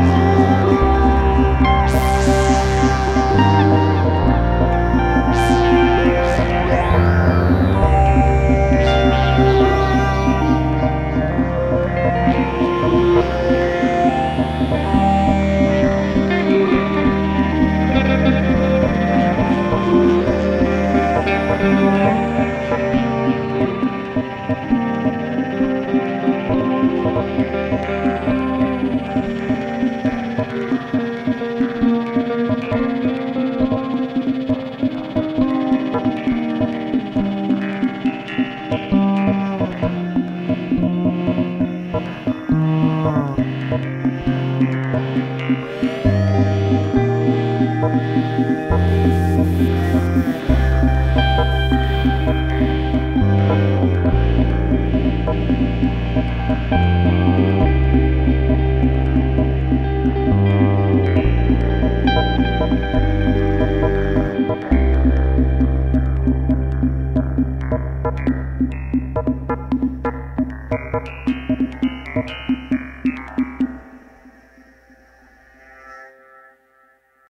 Amen.